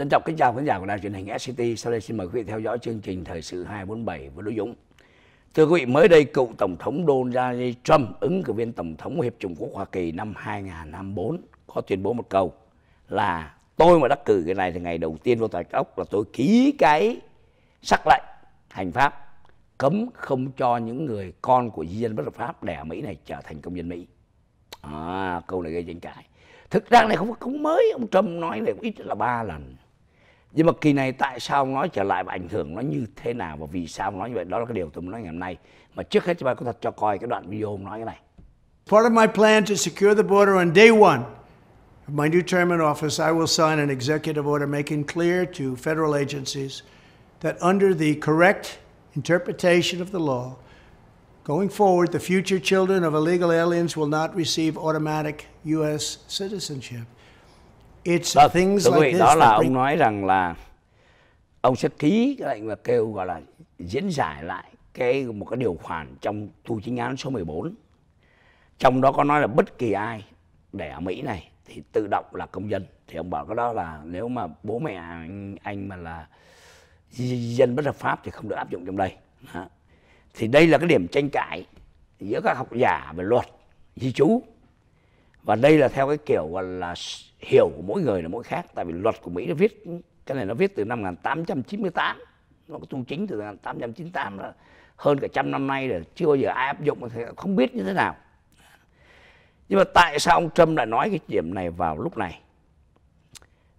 Trân trọng kính chào khán giả của đài truyền hình SCT. Sau đây xin mời quý vị theo dõi chương trình Thời sự 247 với Đỗ Dũng. Thưa quý vị, mới đây cựu Tổng thống Donald Trump, ứng cử viên Tổng thống Hiệp chủng Quốc Hoa Kỳ năm 2024, có tuyên bố một câu là tôi mà đắc cử cái này thì ngày đầu tiên vô tòa ốc là tôi ký cái sắc lệnh hành pháp cấm không cho những người con của di dân bất hợp pháp đẻ ở Mỹ này trở thành công dân Mỹ. À, câu này gây tranh cãi. Thực ra này không không mới, ông Trump nói này cũng ít là ba lần. Nhưng mà kỳ này tại sao nói trở lại và ảnh hưởng nó như thế nào và vì sao nói như vậy? Đó là cái điều tôi muốn nói ngày hôm nay. Mà trước hết chúng ta có thật cho coi cái đoạn video ông nói cái này. Part of my plan to secure the border on day one of my new term in office, I will sign an executive order making clear to federal agencies that under the correct interpretation of the law, going forward, the future children of illegal aliens will not receive automatic U.S. citizenship. Things thưa quý like vị, đó là ông nói rằng là ông sẽ ký cái lệnh và kêu gọi là diễn giải lại cái một cái điều khoản trong tu chính án số 14. Trong đó có nói là bất kỳ ai để ở Mỹ này thì tự động là công dân. Thì ông bảo cái đó là nếu mà bố mẹ anh, anh mà là dân bất hợp pháp thì không được áp dụng trong đây. Đó. Thì đây là cái điểm tranh cãi giữa các học giả về luật di trú và đây là theo cái kiểu gọi là hiểu của mỗi người là mỗi khác. Tại vì luật của Mỹ nó viết cái này nó viết từ năm 1898 nó có tu chính từ năm 1898 là hơn cả trăm năm nay rồi chưa bao giờ ai áp dụng thì không biết như thế nào. Nhưng mà tại sao ông Trump lại nói cái điểm này vào lúc này?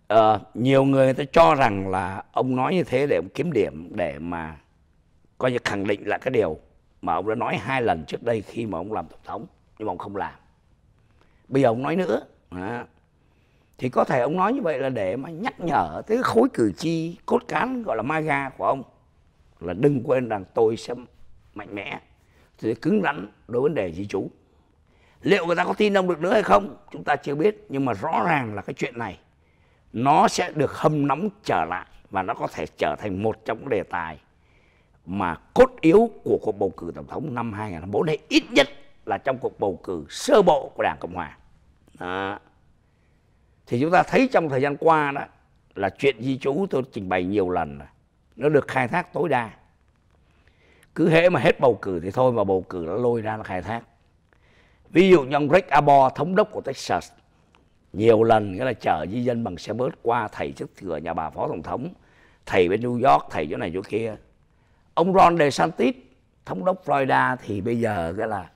À, nhiều người, người ta cho rằng là ông nói như thế để ông kiếm điểm để mà coi như khẳng định lại cái điều mà ông đã nói hai lần trước đây khi mà ông làm tổng thống nhưng mà ông không làm bây giờ ông nói nữa à. thì có thể ông nói như vậy là để mà nhắc nhở tới khối cử tri cốt cán, gọi là MAGA của ông, là đừng quên rằng tôi sẽ mạnh mẽ sẽ cứng rắn đối với vấn đề di trú liệu người ta có tin ông được nữa hay không, chúng ta chưa biết, nhưng mà rõ ràng là cái chuyện này, nó sẽ được hâm nóng trở lại và nó có thể trở thành một trong những đề tài mà cốt yếu của cuộc bầu cử tổng thống năm 2024 này ít nhất là trong cuộc bầu cử sơ bộ của Đảng Cộng Hòa. Đó. Thì chúng ta thấy trong thời gian qua đó là chuyện di trú tôi trình bày nhiều lần rồi. Nó được khai thác tối đa. Cứ hễ mà hết bầu cử thì thôi mà bầu cử nó lôi ra nó khai thác. Ví dụ như ông Rick Abor thống đốc của Texas, nhiều lần nghĩa là chở di dân bằng xe bớt qua thầy trước cửa nhà bà phó tổng thống, thầy bên New York, thầy chỗ này chỗ kia. Ông Ron DeSantis, thống đốc Florida thì bây giờ cái là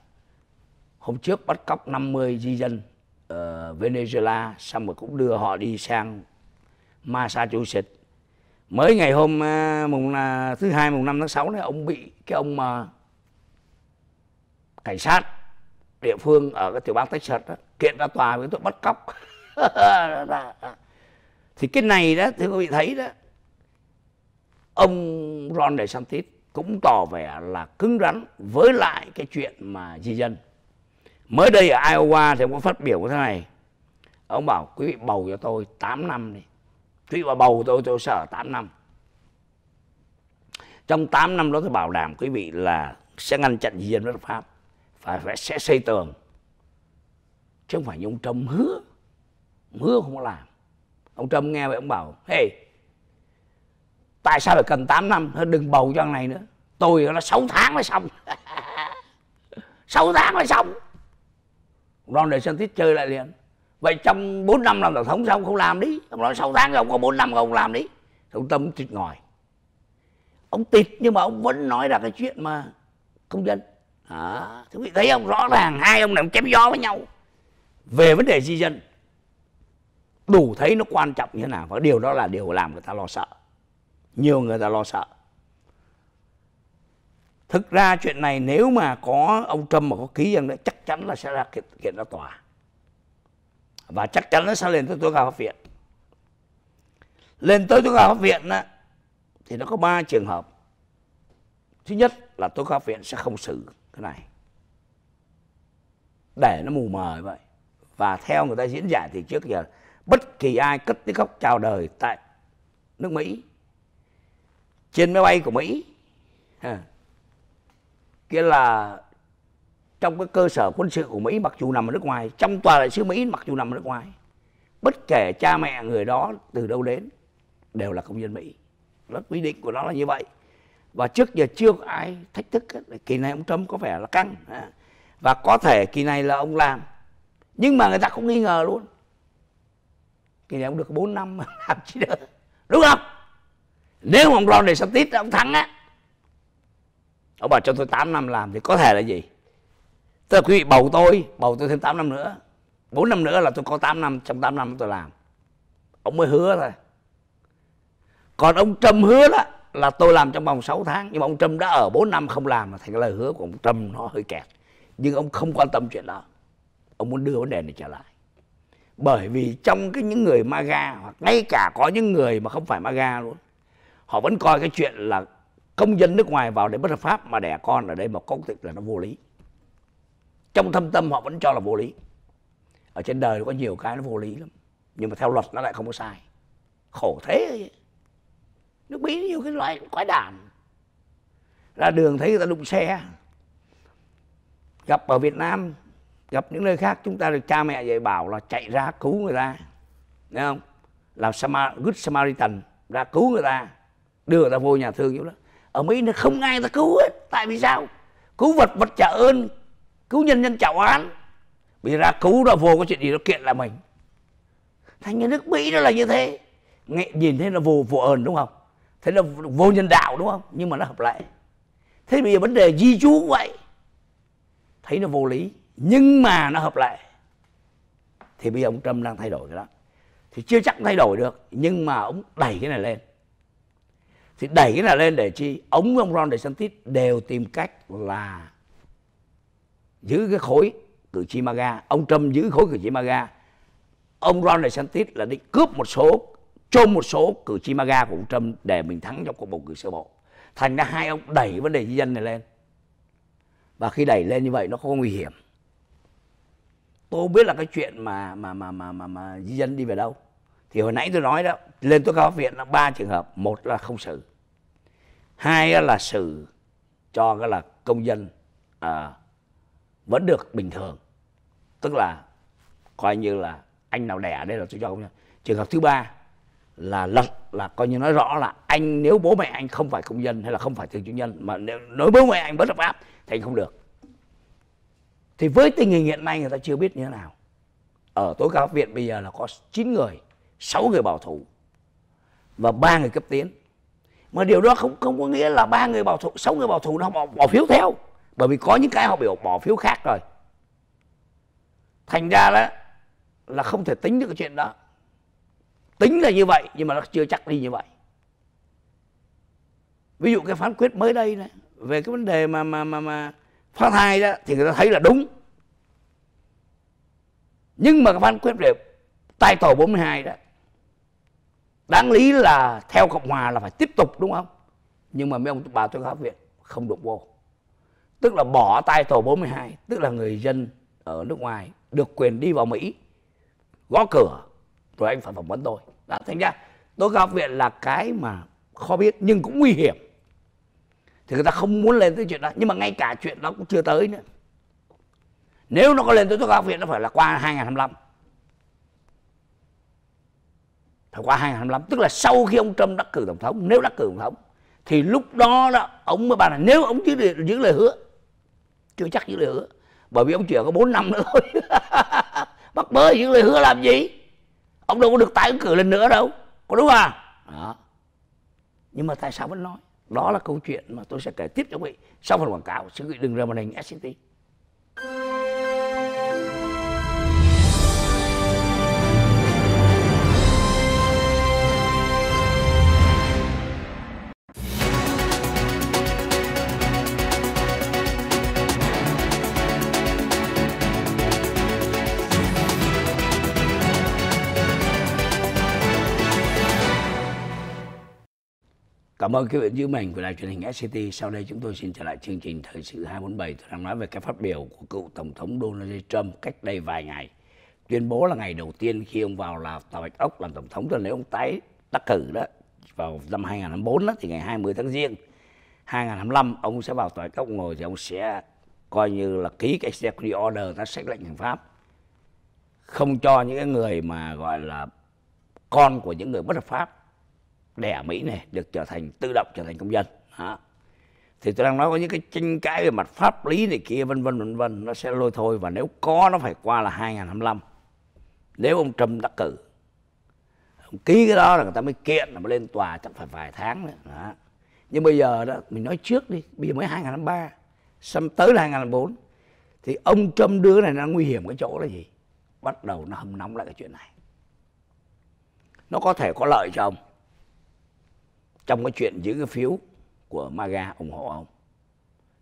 hôm trước bắt cóc 50 di dân Ờ, Venezuela xong rồi cũng đưa họ đi sang Massachusetts. Mới ngày hôm uh, mùng uh, thứ hai mùng 5 tháng 6 này ông bị cái ông uh, cảnh sát địa phương ở cái tiểu bang Texas đó, kiện ra tòa với tội bắt cóc. Thì cái này đó thưa quý vị thấy đó ông Ron DeSantis cũng tỏ vẻ là cứng rắn với lại cái chuyện mà di dân mới đây ở Iowa thì ông có phát biểu như thế này. Ông bảo, quý vị bầu cho tôi 8 năm đi. Quý vị mà bầu tôi tôi sợ 8 năm. Trong 8 năm đó tôi bảo đảm quý vị là sẽ ngăn chặn di dân bất pháp, phải phải sẽ xây tường. Chứ không phải như ông Trump hứa. Hứa không có làm. Ông Trump nghe vậy ông bảo, hey, tại sao phải cần 8 năm? Đừng bầu cho anh này nữa. Tôi là 6 tháng mới xong. 6 tháng mới xong. Ron DeSantis chơi lại liền. Vậy trong 4 năm làm tổng thống sao ông không làm đi? Ông nói 6 tháng rồi ông có 4 năm rồi ông làm đi. Ông Tâm tịt ngòi. Ông tịt nhưng mà ông vẫn nói là cái chuyện mà công dân. À, quý vị thấy ông rõ ràng hai ông này ông chém gió với nhau. Về vấn đề di dân đủ thấy nó quan trọng như thế nào. Và điều đó là điều làm người ta lo sợ. Nhiều người ta lo sợ thực ra chuyện này nếu mà có ông Trump mà có ký rằng đấy chắc chắn là sẽ ra kiện, kiện ra tòa. Và chắc chắn nó sẽ lên tới tối cao pháp viện. Lên tới tối cao pháp viện đó, thì nó có ba trường hợp. Thứ nhất là tối cao pháp viện sẽ không xử cái này. Để nó mù mờ vậy. Và theo người ta diễn giải thì trước giờ bất kỳ ai cất tiếng khóc chào đời tại nước Mỹ trên máy bay của Mỹ kia là trong cái cơ sở quân sự của Mỹ, mặc dù nằm ở nước ngoài, trong tòa đại sứ Mỹ mặc dù nằm ở nước ngoài, bất kể cha mẹ người đó từ đâu đến đều là công dân Mỹ. Đó quy định của nó là như vậy. Và trước giờ chưa có ai thách thức kỳ này ông Trump có vẻ là căng và có thể kỳ này là ông làm. Nhưng mà người ta cũng nghi ngờ luôn. Kỳ này ông được 4 năm làm chi nữa đúng không? Nếu ông Ron DeSantis ông thắng á ông bảo cho tôi 8 năm làm thì có thể là gì? Tức là quý vị bầu tôi bầu tôi thêm 8 năm nữa. 4 năm nữa là tôi có 8 năm, trong 8 năm tôi làm. Ông mới hứa thôi. Còn ông Trump hứa đó là tôi làm trong vòng 6 tháng. Nhưng mà ông Trump đã ở 4 năm không làm là thành cái lời hứa của ông Trump nó hơi kẹt. Nhưng ông không quan tâm chuyện đó. Ông muốn đưa vấn đề này trở lại. Bởi vì trong cái những người MAGA, hoặc ngay cả có những người mà không phải MAGA luôn, họ vẫn coi cái chuyện là công dân nước ngoài vào để bất hợp pháp mà đẻ con ở đây mà có quốc tịch là nó vô lý. Trong thâm tâm họ vẫn cho là vô lý. Ở trên đời có nhiều cái nó vô lý lắm. Nhưng mà theo luật nó lại không có sai. Khổ thế. Nước mỹ nhiều cái loại quái đản. Ra đường thấy người ta đụng xe. Gặp ở việt nam gặp những nơi khác chúng ta được cha mẹ dạy bảo là chạy ra cứu người ta. Thấy không? Làm Samar, good samaritan ra cứu người ta. Đưa người ta vô nhà thương giúp đó ở mỹ nó không ai ta cứu hết. Tại vì sao? Cứu vật vật trả ơn, cứu nhân nhân trả oán. Vì ra cứu nó vô có chuyện gì nó kiện là mình. Thành nhà nước mỹ nó là như thế. Nghe nhìn thấy là vô vô ơn đúng không? Thế là vô nhân đạo đúng không? Nhưng mà nó hợp lại. thế bây giờ vấn đề di chú cũng vậy. Thấy nó vô lý, nhưng mà nó hợp lại. thì bây giờ ông Trump đang thay đổi cái đó. Thì chưa chắc thay đổi được, nhưng mà ông đẩy cái này lên thì đẩy là lên để chi? Ông ông Ron DeSantis đều tìm cách là giữ cái khối cử tri MAGA. Ông Trump giữ khối cử tri MAGA. Ông Ron DeSantis là đi cướp một số chôn một số cử tri MAGA của ông Trump để mình thắng trong cuộc bầu cử sơ bộ. Thành ra hai ông đẩy vấn đề di dân này lên. Và khi đẩy lên như vậy nó có nguy hiểm. Tôi biết là cái chuyện mà mà mà mà mà, mà di dân đi về đâu thì hồi nãy tôi nói đó lên tố cáo viện là ba trường hợp. Một là không xử. Hai là xử cho cái là công dân à, vẫn được bình thường. Tức là coi như là anh nào đẻ đây là tôi cho công nhân trường hợp thứ ba là lật là coi như nói rõ là anh nếu bố mẹ anh không phải công dân hay là không phải thường trú nhân mà nếu nói bố mẹ anh bất hợp pháp thì anh không được. Thì với tình hình hiện nay người ta chưa biết như thế nào. Ở tối cao viện bây giờ là có 9 người 6 người bảo thủ và ba người cấp tiến. Mà điều đó không không có nghĩa là ba người bảo thủ sáu người bảo thủ nó bỏ, bỏ phiếu theo. Bởi vì có những cái họ biểu bỏ phiếu khác rồi. Thành ra đó là không thể tính được cái chuyện đó. Tính là như vậy nhưng mà nó chưa chắc đi như vậy. Ví dụ cái phán quyết mới đây này về cái vấn đề mà mà mà mà phá thai đó thì người ta thấy là đúng. Nhưng mà cái phán quyết về tai tổ 42 đó đáng lý là theo cộng hòa là phải tiếp tục, đúng không? Nhưng mà mấy ông bà tôi học viện, không được vô. Tức là bỏ tay tổ 42 tức là người dân ở nước ngoài được quyền đi vào Mỹ, gõ cửa, rồi anh phải phỏng vấn tôi. Đã, thành ra tôi học viện là cái mà khó biết nhưng cũng nguy hiểm. Thì người ta không muốn lên tới chuyện đó, nhưng mà ngay cả chuyện đó cũng chưa tới nữa. Nếu nó có lên tới học viện, nó phải là qua 2025 phải qua 2025 tức là sau khi ông Trump đắc cử tổng thống nếu đắc cử tổng thống thì lúc đó đó ông mới bàn là nếu ông giữ, giữ lời hứa chưa chắc giữ lời hứa bởi vì ông chỉ có 4 năm nữa thôi. Bắt bớ giữ lời hứa làm gì? Ông đâu có được tái ứng cử lần nữa đâu có đúng không? Đó. Nhưng mà tại sao vẫn nói? Đó là câu chuyện mà tôi sẽ kể tiếp cho quý vị sau phần quảng cáo. Xin quý vị đừng rời màn hình SCT Cảm ơn quý vị giữ mình của đài truyền hình SCT. Sau đây chúng tôi xin trở lại chương trình thời sự 247. Tôi đang nói về cái phát biểu của cựu tổng thống Donald Trump cách đây vài ngày. Tuyên bố là ngày đầu tiên khi ông vào là tòa Bạch Ốc làm tổng thống, tức là nếu ông tái đắc cử đó vào năm 2004 đó, thì ngày 20 tháng Giêng 2025 ông sẽ vào tòa Bạch Ốc ngồi thì ông sẽ coi như là ký cái executive order, nó sách lệnh hành pháp không cho những cái người mà gọi là con của những người bất hợp pháp đẻ Mỹ này, được trở thành, tự động trở thành công dân. Đó. thì tôi đang nói có những cái tranh cãi về mặt pháp lý này kia, vân vân vân vân, nó sẽ lôi thôi. Và nếu có, nó phải qua là 2025 nếu ông Trump đắc cử, ông ký cái đó là người ta mới kiện là mới lên tòa, chắc phải vài tháng nữa. Đó. nhưng bây giờ đó, mình nói trước đi, bây giờ mới 2023 xăm tới là 2004 thì ông Trump đưa này nó nguy hiểm cái chỗ là gì? Bắt đầu nó hâm nóng lại cái chuyện này. Nó có thể có lợi cho ông trong cái chuyện giữ cái phiếu của MAGA ủng hộ ông.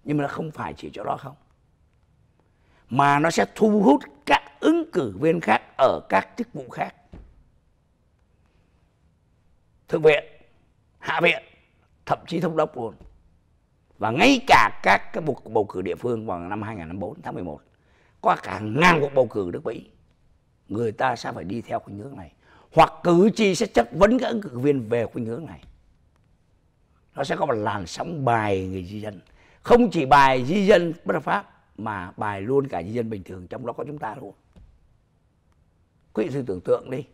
Nhưng mà nó không phải chỉ chỗ đó không. Mà nó sẽ thu hút các ứng cử viên khác ở các chức vụ khác. Thượng viện, hạ viện, thậm chí thống đốc luôn. Và ngay cả các cái cuộc bầu cử địa phương vào năm 2004 tháng 11 có cả ngàn cuộc bầu cử nước Mỹ, người ta sẽ phải đi theo khuynh hướng này. Hoặc cử tri sẽ chất vấn các ứng cử viên về khuynh hướng này nó sẽ có một làn sóng bài người di dân. Không chỉ bài di dân bất hợp pháp mà bài luôn cả di dân bình thường trong đó có chúng ta luôn. Quý vị thử tưởng tượng đi.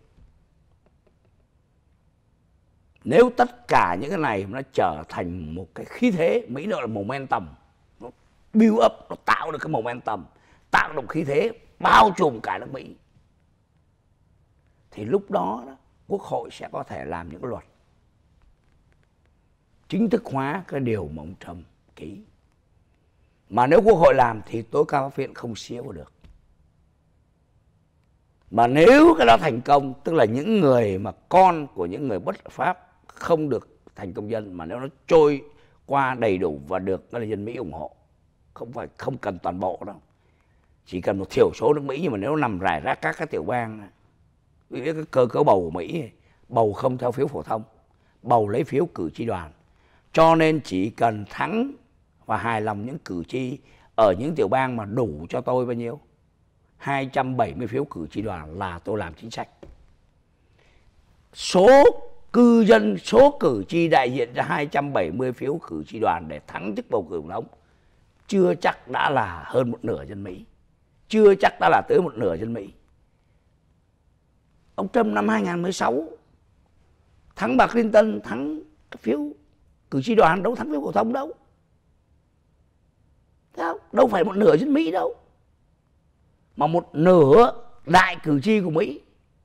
Nếu tất cả những cái này nó trở thành một cái khí thế mỹ gọi là momentum nó build up nó tạo được cái momentum tạo được khí thế bao trùm cả nước mỹ thì lúc đó, đó quốc hội sẽ có thể làm những luật chính thức hóa cái điều mà ông Trump ký. Mà nếu quốc hội làm thì tối cao pháp viện không xía vào được. Mà nếu cái đó thành công, tức là những người mà con của những người bất pháp không được thành công dân mà nếu nó trôi qua đầy đủ và được các dân Mỹ ủng hộ, không phải không cần toàn bộ đâu. Chỉ cần một thiểu số nước Mỹ nhưng mà nếu nằm rải rác các cái tiểu bang vì cái cơ cấu bầu của Mỹ bầu không theo phiếu phổ thông, bầu lấy phiếu cử tri đoàn cho nên chỉ cần thắng và hài lòng những cử tri ở những tiểu bang mà đủ cho tôi bao nhiêu? 270 phiếu cử tri đoàn là tôi làm chính sách. Số cư dân, số cử tri đại diện cho 270 phiếu cử tri đoàn để thắng chức bầu cử tổng thống chưa chắc đã là hơn một nửa dân Mỹ. Chưa chắc đã là tới một nửa dân Mỹ. Ông Trump năm 2016 thắng bà Clinton, thắng phiếu cử tri đoàn đâu thắng phiếu phổ thông đâu. Thấy không? đâu phải một nửa dân mỹ đâu. Mà một nửa đại cử tri của mỹ.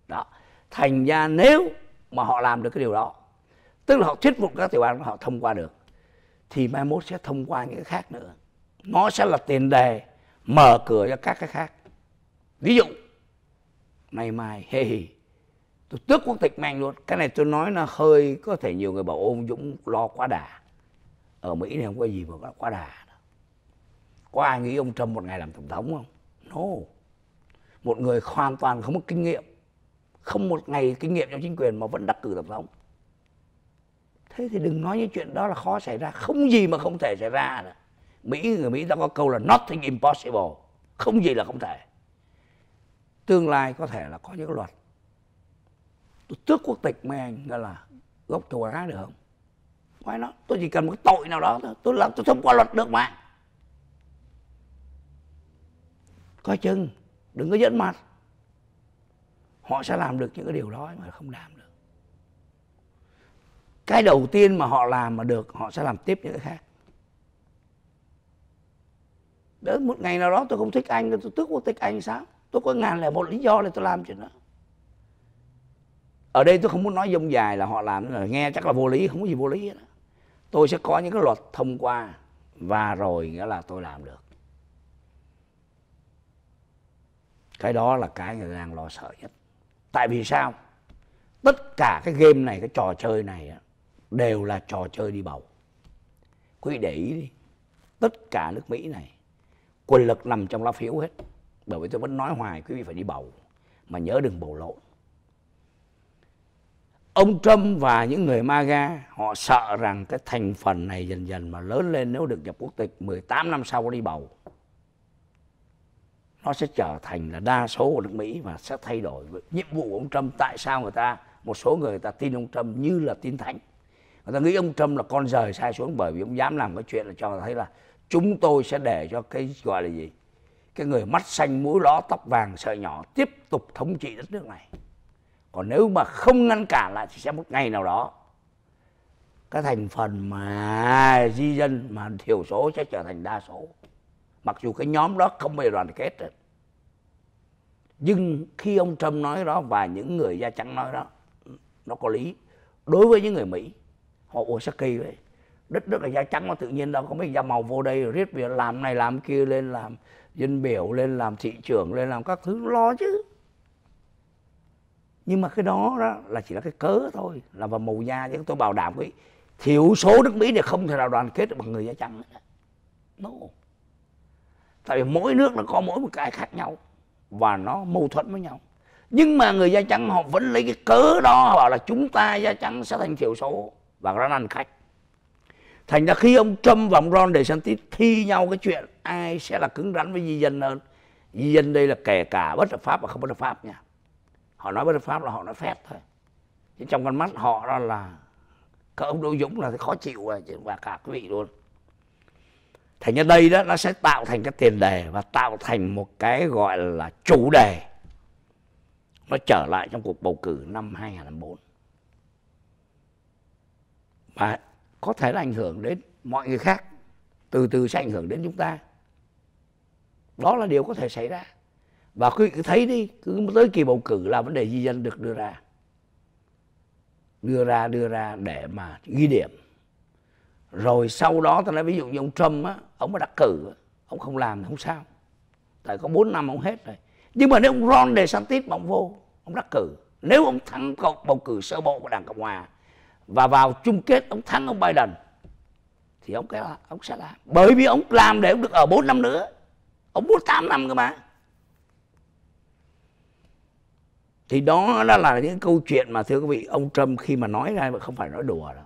Đó. Thành ra nếu mà họ làm được cái điều đó tức là họ thuyết phục các tiểu bang họ thông qua được thì mai mốt sẽ thông qua những cái khác nữa. Nó sẽ là tiền đề mở cửa cho các cái khác. Ví dụ ngày mai hề hey, tôi tước quốc tịch mang luôn. Cái này tôi nói là hơi có thể nhiều người bảo ôm dũng lo quá đà. Ở mỹ này không có gì mà quá đà có ai nghĩ ông trump một ngày làm tổng thống không? No. Một người hoàn toàn không có kinh nghiệm. Không một ngày kinh nghiệm trong chính quyền mà vẫn đắc cử tổng thống. Thế thì đừng nói những chuyện đó là khó xảy ra. Không gì mà không thể xảy ra nữa. mỹ, người mỹ ta có câu là nothing impossible không gì là không thể. Tương lai có thể là có những luật tôi tước quốc tịch mấy anh gọi là gốc châu á được không? Why not? tôi chỉ cần một tội nào đó thôi. Tôi làm, tôi thông qua luật được mà. Coi chừng, đừng có dẫn mặt. Họ sẽ làm được những cái điều đó mà không làm được. Cái đầu tiên mà họ làm mà được, họ sẽ làm tiếp những cái khác. Đến một ngày nào đó tôi không thích anh, tôi tước quốc tịch anh sao? Tôi có ngàn lẻ một lý do để tôi làm chuyện đó ở đây tôi không muốn nói dông dài là họ làm là nghe chắc là vô lý, không có gì vô lý hết tôi sẽ có những cái luật thông qua và rồi nghĩa là tôi làm được. Cái đó là cái người đang lo sợ nhất. Tại vì sao? Tất cả cái game này, cái trò chơi này đều là trò chơi đi bầu. Quý để ý đi. Tất cả nước mỹ này quyền lực nằm trong lá phiếu hết. Bởi vì tôi vẫn nói hoài, quý vị phải đi bầu. Mà nhớ đừng bầu lộn ông Trump và những người MAGA họ sợ rằng cái thành phần này dần dần mà lớn lên nếu được nhập quốc tịch 18 năm sau đi bầu. Nó sẽ trở thành là đa số của nước Mỹ và sẽ thay đổi nhiệm vụ của ông Trump. Tại sao người ta một số người, người ta tin ông Trump như là tin thánh? Người ta nghĩ ông Trump là con rời sai xuống bởi vì ông dám làm cái chuyện là cho người thấy là chúng tôi sẽ để cho cái gọi là gì? Cái người mắt xanh mũi ló tóc vàng sợi nhỏ tiếp tục thống trị đất nước này còn nếu mà không ngăn cản lại thì sẽ một ngày nào đó. Cái thành phần mà di dân, mà thiểu số sẽ trở thành đa số. Mặc dù cái nhóm đó không hề đoàn kết được. Nhưng khi ông Trump nói đó và những người da trắng nói đó, nó có lý. Đối với những người Mỹ, họ ủa sắc kỳ vậy. Đất nước là da trắng mà tự nhiên đâu có mấy da màu vô đây riết việc làm này làm kia, lên làm dân biểu, lên làm thị trưởng, lên làm các thứ lo chứ nhưng mà cái đó đó là chỉ là cái cớ thôi, là vào màu da chứ, tôi bảo đảm quý thiểu số nước Mỹ thì không thể nào đoàn kết được bằng người da trắng. No. tại vì mỗi nước nó có mỗi một cái khác nhau và nó mâu thuẫn với nhau. Nhưng mà người da trắng họ vẫn lấy cái cớ đó, họ bảo là chúng ta da trắng sẽ thành thiểu số và nó ăn khách. Thành ra khi ông Trump và ông Ron DeSantis thi nhau cái chuyện ai sẽ là cứng rắn với di dân hơn di dân đây là kể cả bất hợp pháp và không bất hợp pháp nha họ nói bất hợp pháp là họ nói phép thôi. Chứ trong con mắt họ đó là các ông Đỗ Dũng là khó chịu à, rồi và cả quý vị luôn. Thành ra đây đó, nó sẽ tạo thành cái tiền đề và tạo thành một cái gọi là chủ đề. Nó trở lại trong cuộc bầu cử năm 2004 và có thể là ảnh hưởng đến mọi người khác. Từ từ sẽ ảnh hưởng đến chúng ta. Đó là điều có thể xảy ra và quý vị cứ thấy đi, cứ tới kỳ bầu cử là vấn đề di dân được đưa ra. Đưa ra đưa ra để mà ghi điểm. Rồi sau đó tôi nói ví dụ như ông Trump á, ông mà đắc cử, ông không làm thì không sao. Tại có 4 năm ông hết rồi. Nhưng mà nếu ông Ron DeSantis mà ông vô, ông đắc cử. Nếu ông thắng cuộc bầu cử sơ bộ của đảng cộng hòa và vào chung kết ông thắng ông Biden, thì ông cái ông sẽ làm. Bởi vì ông làm để ông được ở 4 năm nữa. Ông muốn 8 năm cơ mà. Thì đó đó là những câu chuyện mà, thưa quý vị, ông Trump khi mà nói ra mà không phải nói đùa đâu.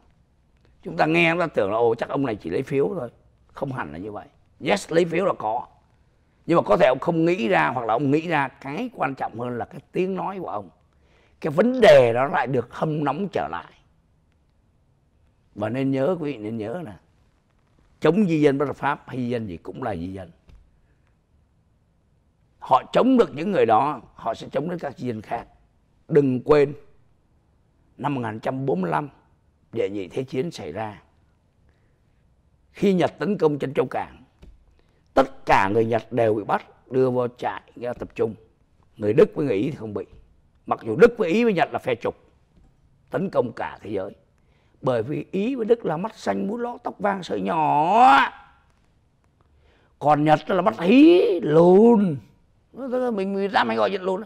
Chúng ta nghe, chúng ta tưởng là, ồ, chắc ông này chỉ lấy phiếu thôi. Không hẳn là như vậy. Yes, lấy phiếu là có. Nhưng mà có thể ông không nghĩ ra hoặc là ông nghĩ ra, cái quan trọng hơn là cái tiếng nói của ông. Cái vấn đề đó lại được hâm nóng trở lại. Và nên nhớ, quý vị nên nhớ là chống di dân bất hợp pháp, hay di dân gì cũng là di dân họ chống được những người đó, họ sẽ chống đến các di dân khác. Đừng quên, năm 1945 đệ nhị thế chiến xảy ra. Khi Nhật tấn công trên châu Cảng, tất cả người Nhật đều bị bắt, đưa vào trại ra tập trung. Người Đức với người Ý thì không bị. Mặc dù Đức với Ý với Nhật là phe trục, tấn công cả thế giới. Bởi vì Ý với Đức là mắt xanh mũi ló, tóc vàng, sợi nhỏ. Còn Nhật là mắt hí, lùn mình 15 anh gọi Nhật luôn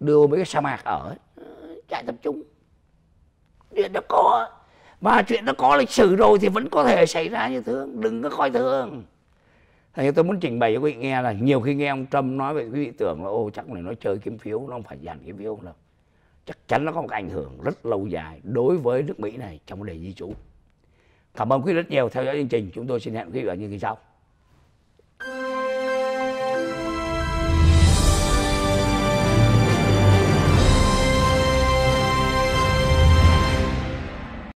đưa mấy cái sa mạc ở, trại tập trung chuyện nó có, mà chuyện nó có lịch sử rồi thì vẫn có thể xảy ra như thường đừng có coi thường Thành tôi muốn trình bày cho quý vị nghe là nhiều khi nghe ông Trump nói vậy quý vị tưởng là, ô, chắc là nó chơi kiếm phiếu, nó không phải dàn kiếm phiếu đâu chắc chắn nó có một ảnh hưởng rất lâu dài đối với nước Mỹ này trong vấn đề di trú. Cảm ơn quý vị rất nhiều theo dõi chương trình. Chúng tôi xin hẹn quý vị ở những kỳ sau.